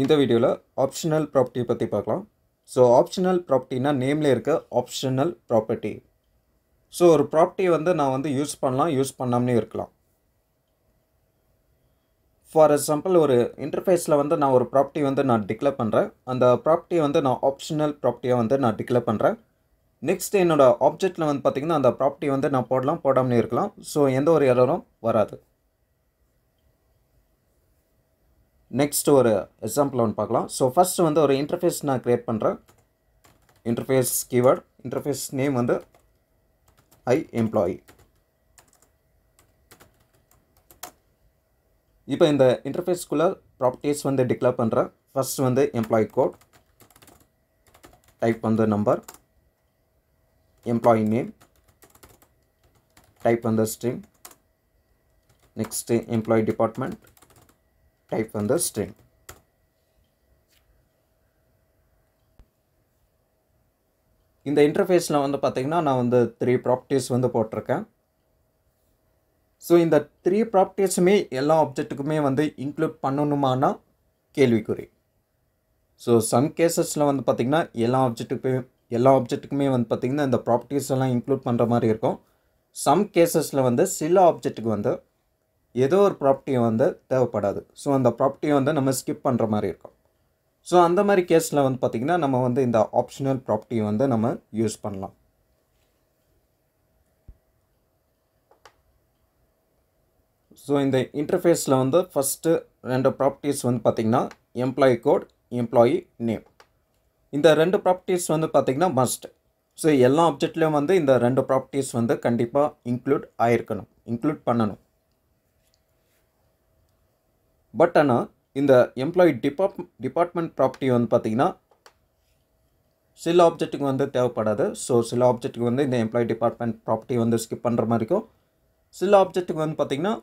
இந்த வீடியோவில் ஆப்ஷனல் ப்ராப்பர்ட்டியை பற்றி பார்க்கலாம். ஸோ ஆப்ஷனல் ப்ராப்பர்ட்டினா நேமில் இருக்க ஆப்ஷனல் ப்ராப்பர்ட்டி ஸோ ஒரு ப்ராப்பர்ட்டி வந்து நான் வந்து யூஸ் பண்ணலாம் யூஸ் பண்ணாமலே இருக்கலாம். ஃபார் எக்ஸாம்பிள் ஒரு இன்டர்ஃபேஸில் வந்து நான் ஒரு ப்ராப்பர்ட்டி வந்து நான் டிக்ளேர் பண்ணுறேன் அந்த ப்ராப்பர்ட்டியை வந்து நான் ஆப்ஷனல் ப்ராப்பர்ட்டியாக வந்து நான் டிக்ளேர் பண்ணுறேன் நெக்ஸ்ட் என்னோடய ஆப்ஜெக்ட்டில் வந்து பார்த்திங்கன்னா அந்த ப்ராப்பர்ட்டி வந்து நான் போடலாம் போடாமலே இருக்கலாம். ஸோ எந்த ஒரு எரரும் வராது. நெக்ஸ்ட் ஒரு எக்ஸாம்பிள் ஒன்று பார்க்கலாம். ஸோ ஃபர்ஸ்ட் வந்து ஒரு இன்டர்ஃபேஸ் நான் க்ரியேட் பண்ணுறேன் இன்டர்ஃபேஸ் கீவேர்ட் இன்டர்ஃபேஸ் நேம் வந்து ஐ எம்ப்ளாயி இப்போ இந்த இன்டர்ஃபேஸ்க்குள்ளே ப்ராப்பர்ட்டிஸ் வந்து டிக்ளேர் பண்ணுறேன் ஃபஸ்ட் வந்து எம்ப்ளாயி கோட் டைப் வந்து நம்பர் எம்ப்ளாயி நேம் டைப் வந்து stream next employee department type வந்து ஸ்ட்ரிங் இந்த இன்டர்ஃபேஸில் வந்து பார்த்திங்கன்னா நான் வந்து த்ரீ ப்ராப்பர்ட்டிஸ் வந்து போட்டிருக்கேன். ஸோ இந்த த்ரீ ப்ராப்பர்ட்டிஸுமே எல்லா ஆப்ஜெக்ட்டுக்குமே வந்து இன்க்ளூட் பண்ணணுமானா கேள்விக்குறி. ஸோ சம் கேசஸில் வந்து பார்த்திங்கன்னா எல்லா ஆப்ஜெக்ட்டுக்குமே எல்லா ஆப்ஜெக்ட்டுக்குமே வந்து பார்த்திங்கன்னா இந்த ப்ராப்பர்ட்டிஸ் எல்லாம் இன்க்ளூட் பண்ணுற மாதிரி இருக்கும். சம் கேசஸில் வந்து சில ஆப்ஜெக்ட்டுக்கு வந்து ஏதோ ஒரு ப்ராப்பர்ட்டி வந்து தேவைப்படாது. ஸோ அந்த ப்ராப்பர்ட்டியை வந்து நம்ம ஸ்கிப் பண்ணுற மாதிரி இருக்கும். ஸோ அந்த மாதிரி கேஸில் வந்து பார்த்திங்கன்னா நம்ம வந்து இந்த ஆப்ஷனல் ப்ராப்பர்ட்டியை வந்து நம்ம யூஸ் பண்ணலாம். ஸோ இந்த இன்டர்ஃபேஸில் வந்து ஃபஸ்ட்டு ரெண்டு ப்ராப்பர்ட்டிஸ் வந்து பார்த்திங்கன்னா எம்ப்ளாயி கோட் எம்ப்ளாயி நேம் இந்த ரெண்டு ப்ராப்பர்ட்டிஸ் வந்து பார்த்திங்கன்னா மஸ்ட் ஸோ எல்லா ஆப்ஜெக்ட்லேயும் வந்து இந்த ரெண்டு ப்ராப்பர்ட்டிஸ் வந்து கண்டிப்பாக இன்க்ளூட் ஆகிருக்கணும் இன்க்ளூட் பண்ணணும். பட் ஆனால் இந்த எம்ப்ளாயி டிபார்ட் டிபார்ட்மெண்ட் ப்ராப்பர்ட்டி வந்து பார்த்திங்கன்னா சில ஆப்ஜெக்ட்டுக்கு வந்து தேவைப்படாது. ஸோ சில ஆப்ஜெக்ட்டுக்கு வந்து இந்த எம்ப்ளாயி டிபார்ட்மெண்ட் ப்ராப்பர்ட்டி வந்து ஸ்கிப் பண்ணுற மாதிரி இருக்கும். சில ஆப்ஜெக்ட்டுக்கு வந்து பார்த்திங்கன்னா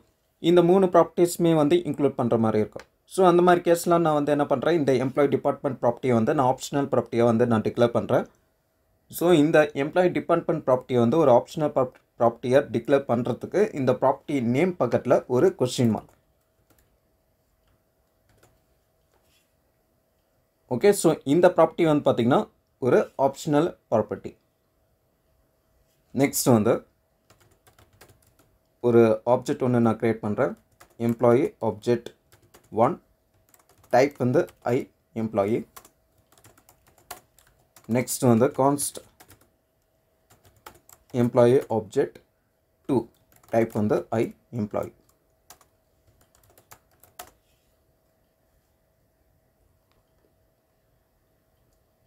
இந்த மூணு ப்ராப்பர்ட்டிஸுமே வந்து இன்க்ளூட் பண்ணுற மாதிரி இருக்கும். ஸோ அந்த மாதிரி கேஸ்லாம் நான் வந்து என்ன பண்ணுறேன் இந்த எம்ப்ளாயி டிபார்ட்மெண்ட் ப்ராப்பர்ட்டியை வந்து நான் ஆப்ஷனல் ப்ராப்பர்ட்டியை வந்து நான் டிக்ளேர் பண்ணுறேன் ஸோ இந்த எம்ப்ளாயி டிபார்ட்மெண்ட் ப்ராப்பர்ட்டியை வந்து ஒரு ஆப்ஷனல் ப்ராப்பர்ட்டியை டிக்ளேர் பண்ணுறதுக்கு இந்த ப்ராப்பர்ட்டி நேம் பக்கத்தில் ஒரு கொஸ்டின் மார்க் ஓகே ஸோ இந்த ப்ராப்பர்ட்டி வந்து பார்த்திங்கன்னா ஒரு ஆப்ஷனல் ப்ராப்பர்ட்டி நெக்ஸ்ட் வந்து ஒரு ஆப்ஜெக்ட் ஒன்று நான் க்ரியேட் பண்ணுறேன் எம்ப்ளாயி ஆப்ஜெக்ட் ஒன் டைப் வந்து ஐ எம்ப்ளாயி நெக்ஸ்ட் வந்து const employee object two type வந்து ஐ எம்ப்ளாயி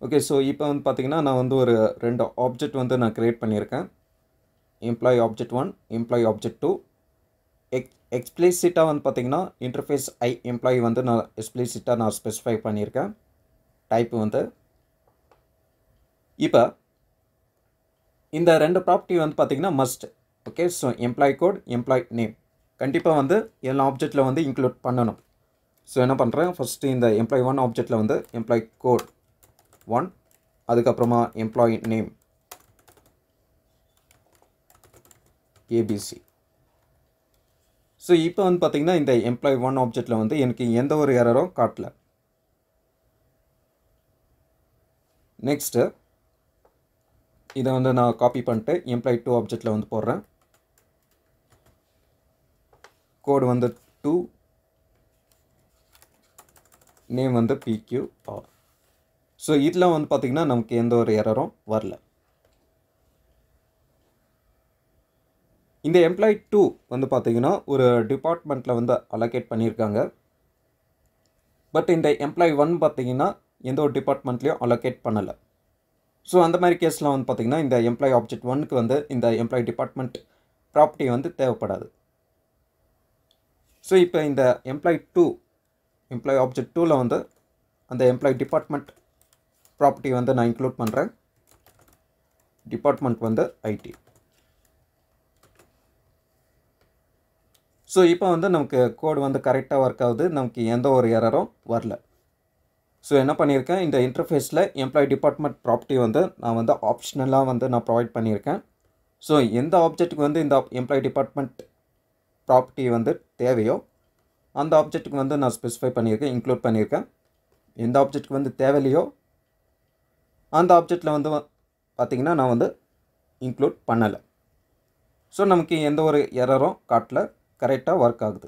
ஓகே ஸோ இப்போ வந்து பார்த்திங்கன்னா நான் வந்து ஒரு ரெண்டு ஆப்ஜெக்ட் வந்து நான் க்ரியேட் பண்ணியிருக்கேன். Employee object one employee object two egg எக்ஸ்பிளிசிட்டாக வந்து பார்த்திங்கன்னா இன்டர்ஃபேஸ் ஐ எம்ப்ளாயி வந்து நான் எக்ஸ்பிளிசிட்டாக நான் ஸ்பெசிஃபை பண்ணியிருக்கேன். டைப்பு வந்து. இப்போ இந்த ரெண்டு ப்ராப்பர்ட்டி வந்து பார்த்திங்கன்னா must okay so employee code employee name கண்டிப்பாக வந்து எல்லா ஆப்ஜெக்டில் வந்து இன்க்ளூட் பண்ணணும். ஸோ என்ன பண்ணுறேன் ஃபஸ்ட்டு இந்த எம்ப்ளாயி ஒன் ஆப்ஜெக்டில் வந்து எம்ப்ளாயி கோட் ஒன் அதுக்கப்புறமா எம்ப்ளாயி நேம் ஏபிசி ஸோ இப்போ வந்து பார்த்திங்கன்னா இந்த எம்ப்ளாயி ஒன் ஆப்ஜெக்டில் வந்து எனக்கு எந்த ஒரு எரரும் காட்டல. நெக்ஸ்ட்டு இதை வந்து நான் காப்பி பண்ணிட்டு எம்ப்ளாயி டூ ஆப்ஜெக்டில் வந்து போடுறேன். கோடு வந்து டூ நேம் வந்து பிக்யூ ஆர் ஸோ இதில் வந்து பார்த்திங்கன்னா நமக்கு எந்த ஒரு எரரும் வரல. இந்த எம்ப்ளாயி டூ வந்து பார்த்திங்கன்னா ஒரு டிபார்ட்மெண்ட்டில் வந்து அலோகேட் பண்ணியிருக்காங்க. பட் இந்த எம்ப்ளாயி ஒன் பார்த்திங்கன்னா எந்த ஒரு டிபார்ட்மெண்ட்லேயும் அலோகேட் பண்ணலை. ஸோ அந்த மாதிரி கேஸ்லாம் வந்து பார்த்திங்கன்னா இந்த எம்ப்ளாயி ஆப்ஜெக்ட் ஒனுக்கு வந்து இந்த எம்ப்ளாயி டிபார்ட்மெண்ட் ப்ராப்பர்ட்டி வந்து தேவைப்படாது. ஸோ இப்போ இந்த எம்ப்ளாயி டூ எம்ப்ளாயி ஆப்ஜெக்ட் டூவில் வந்து அந்த எம்ப்ளாயி டிபார்ட்மெண்ட் ப்ராப்பர்ட்டி வந்து நான் இன்க்ளூட் பண்ணுறேன் டிபார்ட்மெண்ட் வந்து ஐடி ஸோ இப்போ வந்து நமக்கு கோடு வந்து கரெக்டாக ஒர்க் ஆகுது. நமக்கு எந்த ஒரு எரரும் வரல. ஸோ என்ன பண்ணியிருக்கேன்? இந்த இன்டர்ஃபேஸில் எம்ப்ளாயி டிபார்ட்மெண்ட் ப்ராப்பர்ட்டி வந்து நான் வந்து ஆப்ஷனலாக வந்து நான் ப்ரொவைட் பண்ணியிருக்கேன். ஸோ எந்த ஆப்ஜெக்ட்டுக்கு வந்து இந்த எம்ப்ளாயி டிபார்ட்மெண்ட் ப்ராப்பர்ட்டி வந்து தேவையோ அந்த ஆப்ஜெக்ட்டுக்கு வந்து நான் ஸ்பெசிஃபை பண்ணியிருக்கேன் இன்க்ளூட் பண்ணியிருக்கேன். எந்த ஆப்ஜெக்ட்டுக்கு வந்து தேவையில்லையோ அந்த ஆப்ஜெக்டில் வந்து பார்த்திங்கன்னா நான் வந்து இன்க்ளூட் பண்ணலை. ஸோ நமக்கு எந்த ஒரு எரரும் காட்டில் கரெக்டாக ஒர்க் ஆகுது.